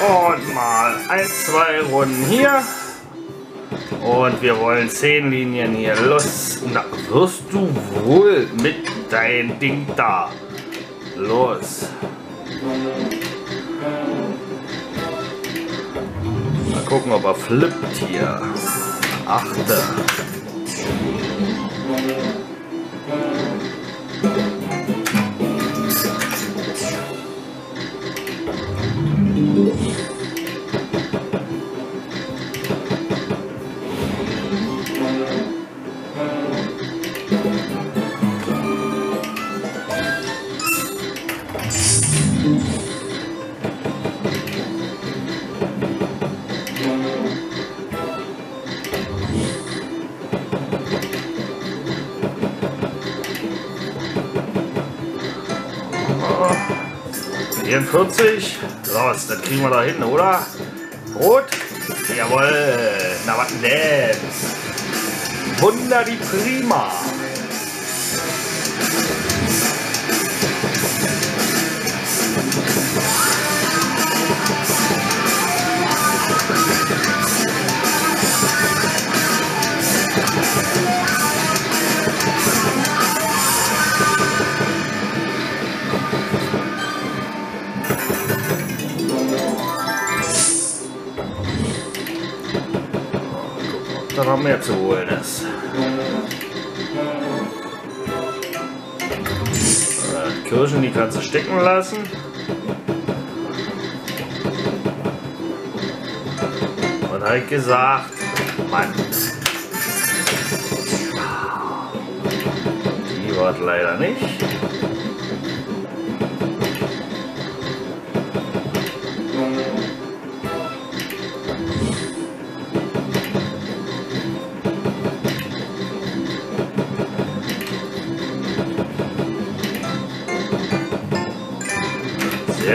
Und mal ein, zwei Runden hier. Und wir wollen zehn Linien hier. Los. Na, wirst du wohl mit dein Ding da. Los. Mal gucken, ob er flippt hier. Achte. 44. Los, das kriegen wir da hin, oder? Rot? Jawohl. Na, was denn? Wunder die Prima. Mehr zu holen ist. Kirschen, die kannst du stecken lassen. Und halt gesagt, Mann. Die war leider nicht.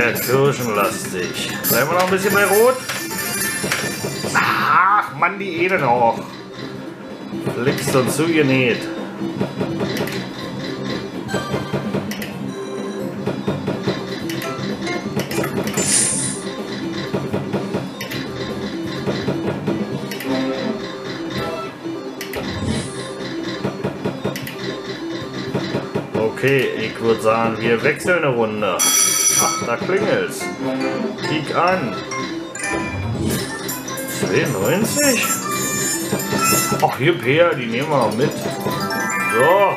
Sehr kirschenlastig. Bleiben wir noch ein bisschen bei Rot? Ach, Mann, die Ede noch. Flixt und zugenäht. Okay, ich würde sagen, wir wechseln eine Runde. Ach, da klingelt's. Kiek an. 92? Ach, hier Peer, die nehmen wir noch mit. So.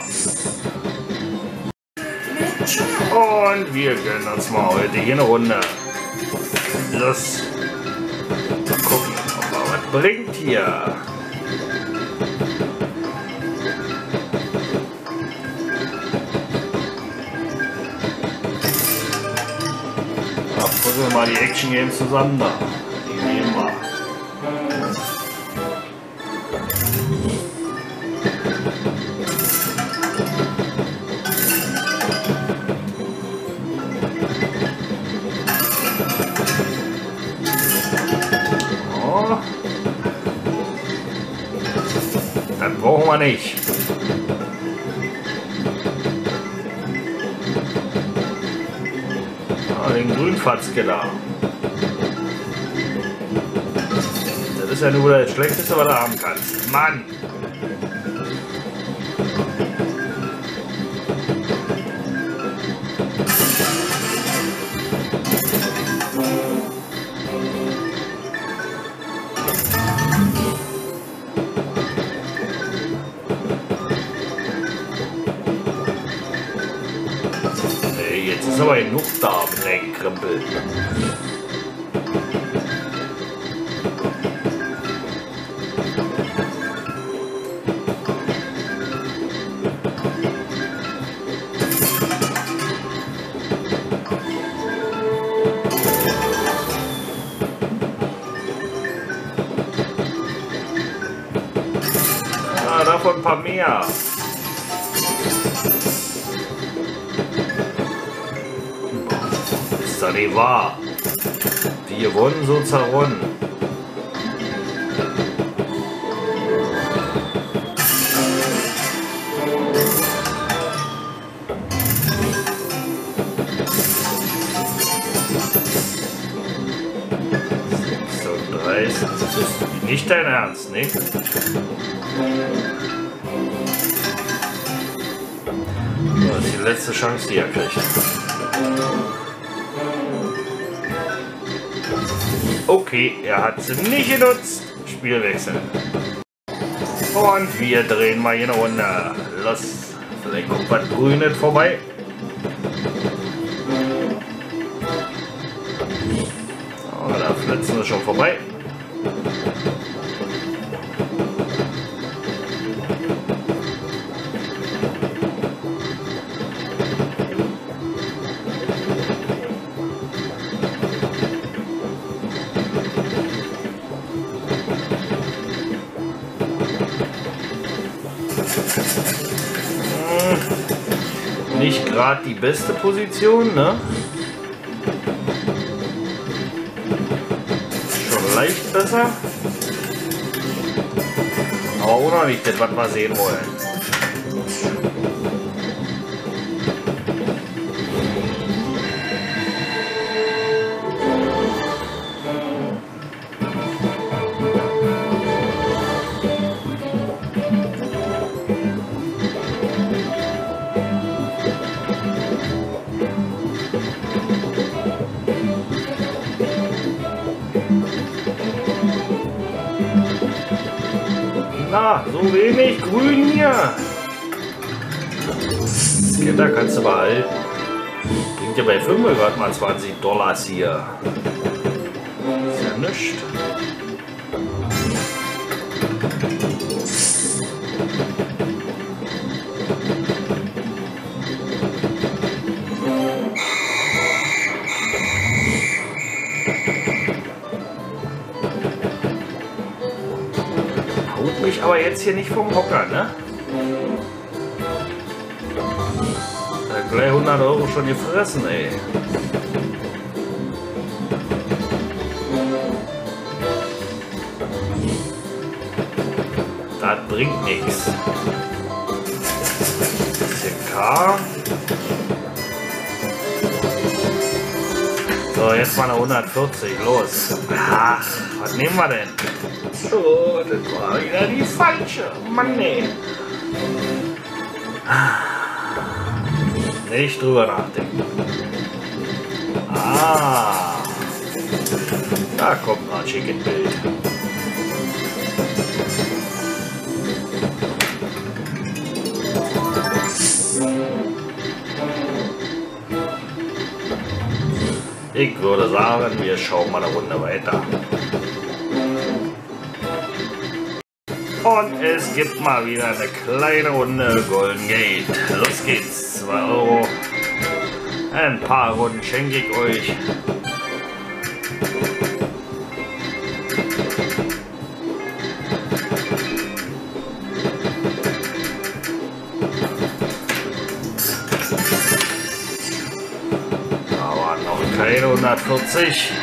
Und wir gönnen uns mal heute hier eine Runde. Los. Mal gucken, ob er was bringt hier. Gucken wir mal die Action Games zusammen da. Die nehmen wir. Oh. Brauchen wir nicht. Den Grünfatzke da. Das ist ja nur das Schlechteste, was du haben kannst. Mann! Aber genug da Krempel. Ah, davon ein paar mehr. Ist doch nicht wahr. Die wurden so zerronnen. 36. Das ist nicht dein Ernst, ne? Das ist die letzte Chance, die er kriegt. Okay, er hat sie nicht genutzt. Spielwechsel. Und wir drehen mal hier eine Runde. Los. Vielleicht kommt was Grünes vorbei. Oh, da flitzen wir schon vorbei. Nicht gerade die beste Position, ne? Schon leicht besser. Aber auch noch nicht das, was wir sehen wollen. So wenig grün hier. Skitter kannst du behalten. Bringt dir bei 5 gerade mal 20 Dollars hier. Ist ja nichts. Haut mich aber jetzt hier nicht vom Hocker, ne? Da gleich 100 Euro schon gefressen, ey. Das bringt nichts. K. So, jetzt mal eine 140. Los. Ach, was nehmen wir denn? Oh, das war wieder die falsche. Mann, ey. Nicht drüber nachdenken. Ah. Da kommt noch ein schickes Bild. Ich würde sagen, wir schauen mal eine Runde weiter. Und es gibt mal wieder eine kleine Runde Golden Gate. Los geht's. 2 Euro. Ein paar Runden schenke ich euch. Aber noch keine 140.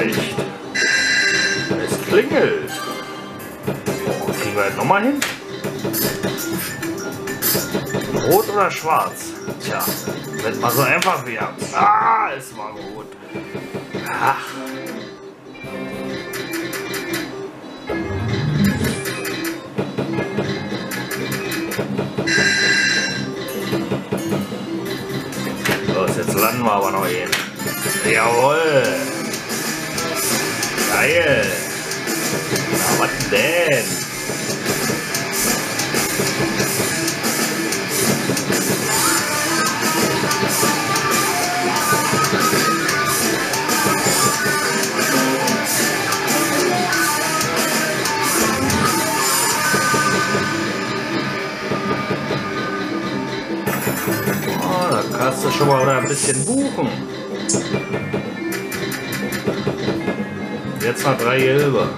schlecht, Specht. Es klingelt. Kriegen wir das nochmal hin? Rot oder schwarz? Tja, wenn mal so einfach wäre. Ah, es war rot. Ach. Los, jetzt landen wir aber noch hin. Jawohl. Geil. Na, was denn? Oh, da kannst du schon mal ein bisschen buchen. Jetzt noch drei gelbe.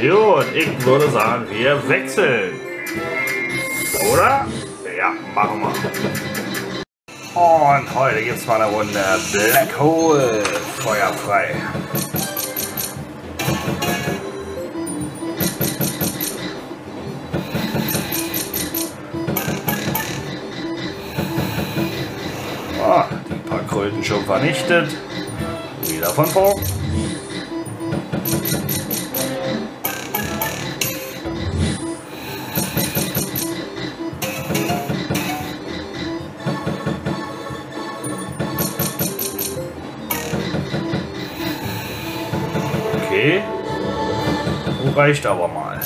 Gut, ich würde sagen, wir wechseln. Oder? Ja, machen wir. Und heute gibt es mal eine Runde Black Hole feuerfrei. Ah, die paar Kröten schon vernichtet. Wieder von vorn. Reicht aber mal.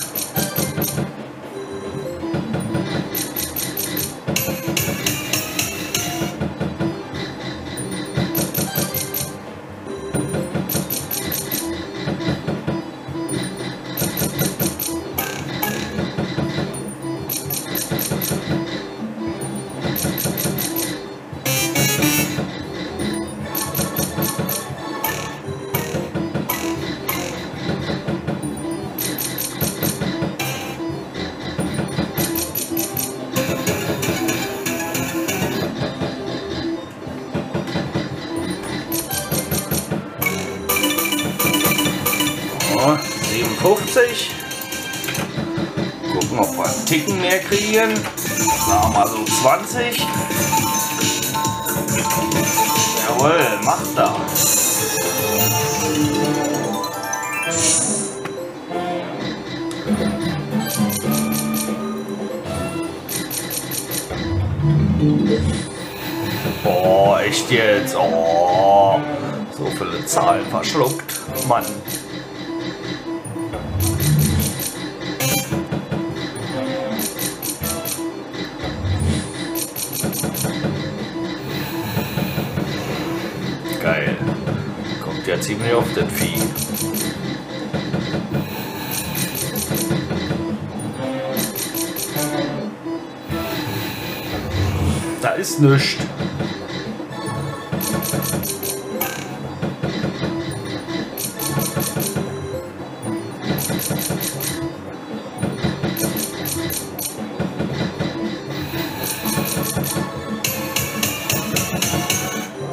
Mehr kriegen. Sagen mal so 20. Jawohl, macht das. Oh, echt jetzt? Oh, so viele Zahlen verschluckt. Mann. Ziemlich auf das Vieh. Da ist nichts.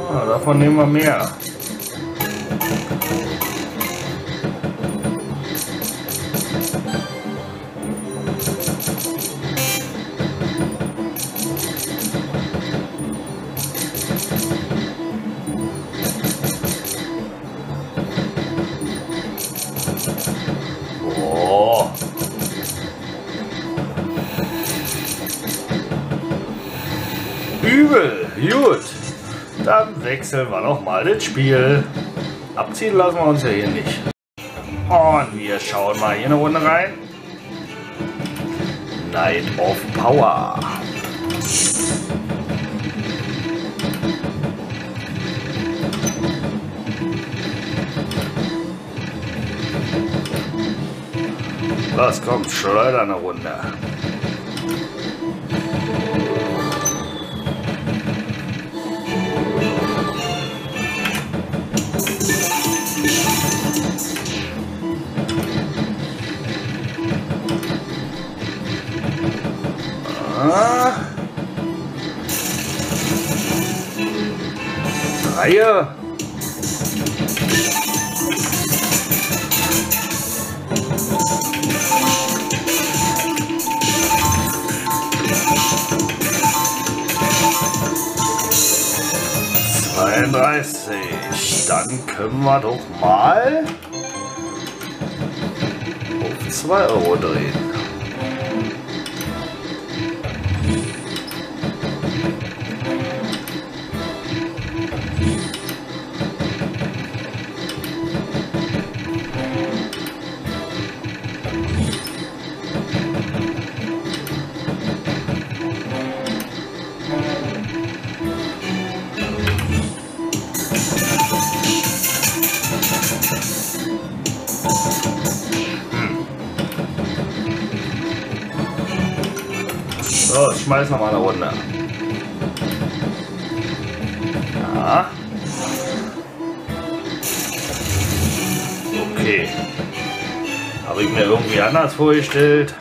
Ah, davon nehmen wir mehr. Dann wechseln wir noch mal das Spiel. Abziehen lassen wir uns ja hier nicht. Und wir schauen mal hier eine Runde rein. Night of Power. Was kommt? Schleuder eine Runde. Bier. Dreiunddreißig. Dann können wir doch mal auf zwei Euro drehen. Runde. Ja. Okay. Habe ich mir irgendwie anders vorgestellt.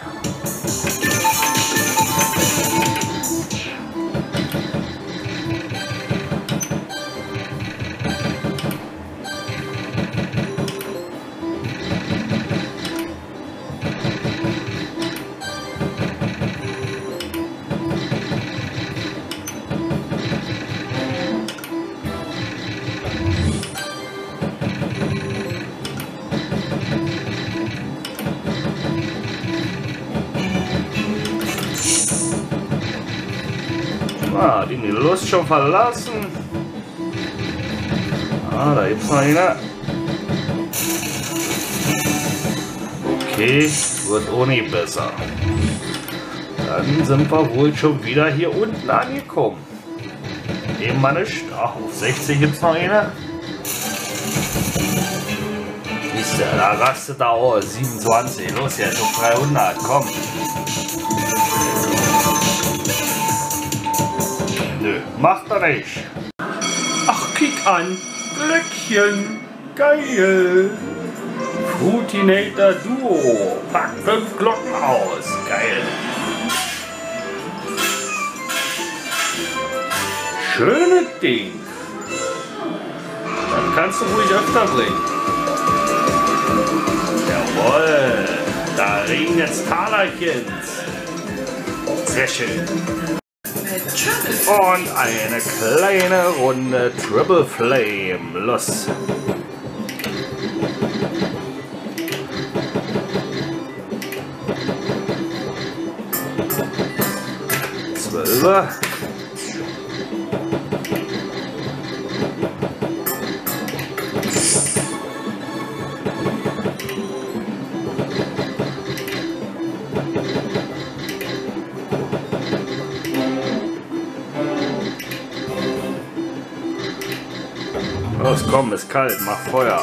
Ah, die Lust schon verlassen. Ah, da gibt's noch eine. Okay, wird nicht besser. Dann sind wir wohl schon wieder hier unten angekommen. Eben mal nicht. Ach, auf 60 gibt's noch eine. Da rastet da aus. 27. Los jetzt auf 300. Komm. Macht er nicht. Ach, kick an. Glöckchen. Geil. Fruitinator Duo. Pack fünf Glocken aus. Geil. Schönes Ding. Das kannst du ruhig öfter bringen. Jawohl. Da regen jetzt Talerchens. Sehr schön. Und eine kleine Runde Triple Flame. Los. Zwölfer. Komm, ist kalt, mach Feuer.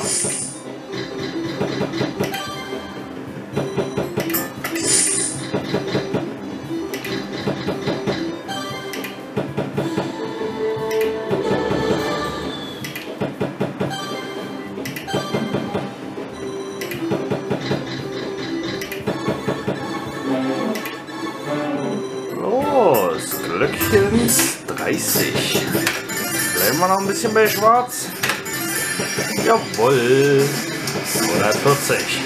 Los, Glöckchens 30. Bleiben wir noch ein bisschen bei Schwarz. Jawohl. 140.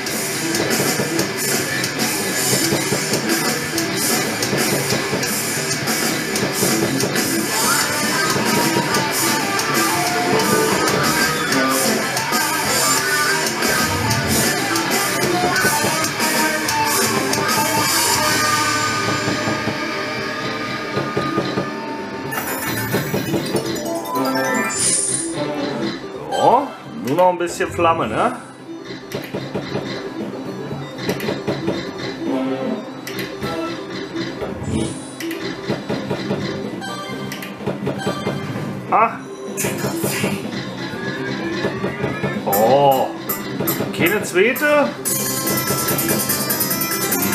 noch ein bisschen Flamme, ne? Ah. Oh. Keine zweite?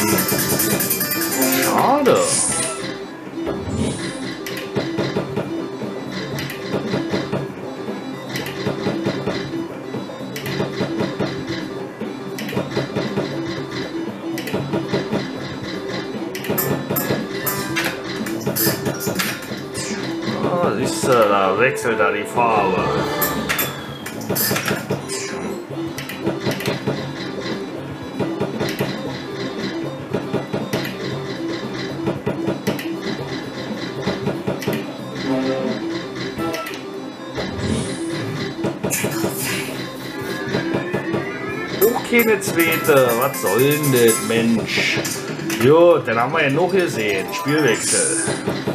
Hm. Schade. siehst du, äh, da wechselt da die Farbe. keine zweite. Was soll denn das, Mensch? Jo, dann haben wir ja noch gesehen. Spielwechsel.